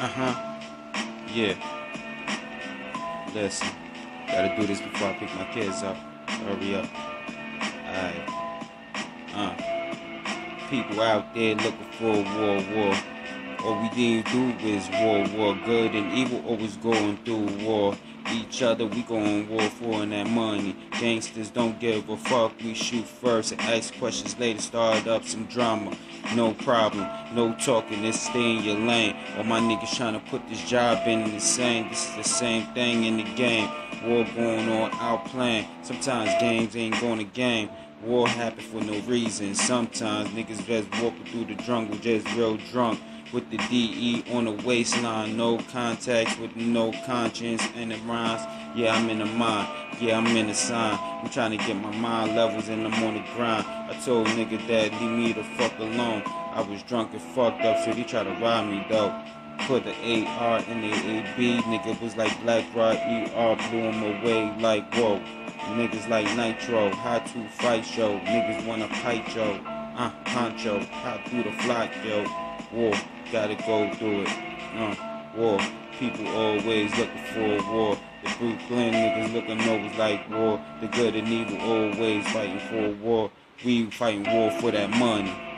Uh huh. Yeah. Listen, gotta do this before I pick my kids up. Hurry up. Alright. Uh. People out there looking for a war, war. All we to do is war, war. Good and evil always going through war. Each other, we going war for that money. Gangsters don't give a fuck. We shoot first and ask questions later. Start up some drama. No problem. No talking. This stay in your lane. All my niggas trying to put this job in the same. This is the same thing in the game. War going on out playing. Sometimes games ain't going to game. War happen for no reason. Sometimes niggas just walking through the jungle just real drunk with the DE on the waistline, no contacts with no conscience and it rhymes. Yeah, I'm in the mind. Yeah, I'm in the sign. I'm trying to get my mind levels and I'm on the grind. I told nigga that leave me the fuck alone. I was drunk and fucked up, so he tried to rob me though. Put the AR the AB, nigga was like Black Rock ER, blew him away like whoa. Niggas like Nitro, how to fight show. Niggas wanna fight yo. Uh, poncho, how through the flock yo. War, gotta go through it. Uh, war, people always looking for a war. The Brooklyn niggas looking over like war. The good and evil always fighting for a war. We fighting war for that money.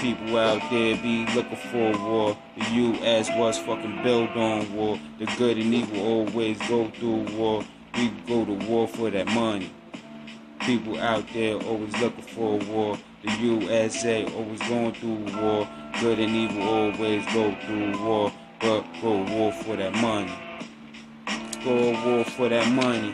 People out there be looking for war. The U.S. was fucking built on war. The good and evil always go through war. We go to war for that money. People out there always looking for war. The USA always going through war. Good and evil always go through war. But go war for that money. Go war for that money.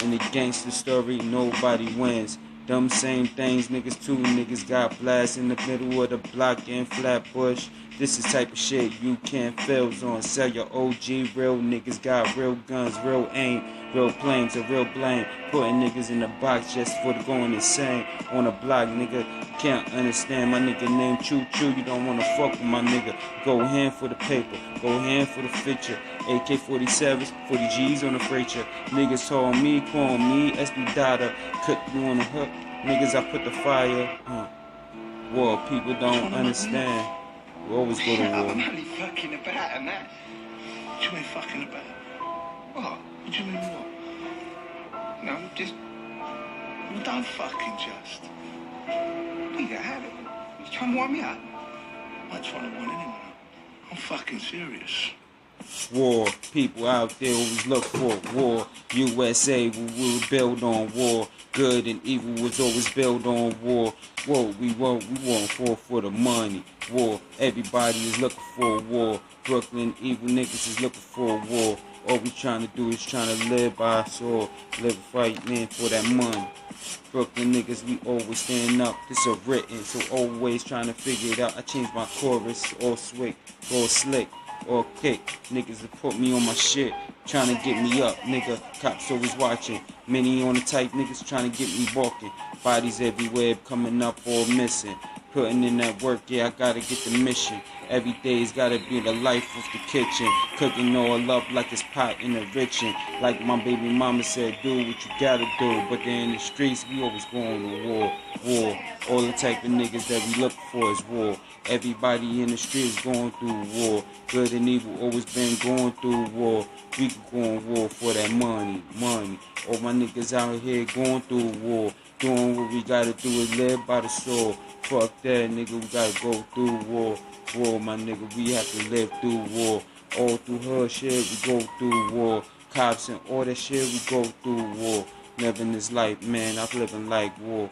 In the gangster story, nobody wins. Them same things, niggas two niggas got blast in the middle of the block in Flatbush. This is type of shit you can't fail on. Sell your OG, real niggas got real guns, real aim, real planes, a real blame. Putting niggas in the box just for the going insane. On the block, nigga, can't understand my nigga name Choo Choo. You don't wanna fuck with my nigga. Go hand for the paper, go hand for the feature. AK 47s, 40 G's on the freighter. Niggas told me, call me SB Dada. Cut you on the hook. Niggas, I put the fire. Huh. War, people don't understand. We always go to war. I'm only fucking about and that. What you ain't fucking about? What? What do you mean what? No, just... Don't fucking just. You gotta have it. You trying to wind me up? I ain't trying to wind anyone up. I'm fucking serious. War. People out there always look for war. USA we will build on war. Good and evil was always built on war. War, we want, we want for for the money. War, everybody is looking for war. Brooklyn evil niggas is looking for war. All we trying to do is trying to live by our sword, live fighting for that money. Brooklyn niggas, we always stand up. This a written, so always trying to figure it out. I changed my chorus, all slick, all slick, kick. Niggas that put me on my shit, trying to get me up, nigga. Cops always watching. Many on the type niggas trying to get me walking. Bodies everywhere coming up or missing. Putting in that work, yeah, I gotta get the mission. Every day's gotta be the life of the kitchen. Cooking all up like it's pot in the kitchen. Like my baby mama said, do what you gotta do. But then in the streets, we always going to war, war. All the type of niggas that we look for is war. Everybody in the streets going through war. Good and evil always been going through war. We can go on war for that money, money. All my niggas out here going through war. Doing what we gotta do is live by the sword. Fuck that, nigga, we gotta go through war. War, my nigga, we have to live through war. All through her shit, we go through war. Cops and all that shit, we go through war. Living this life, man, I'm living like war.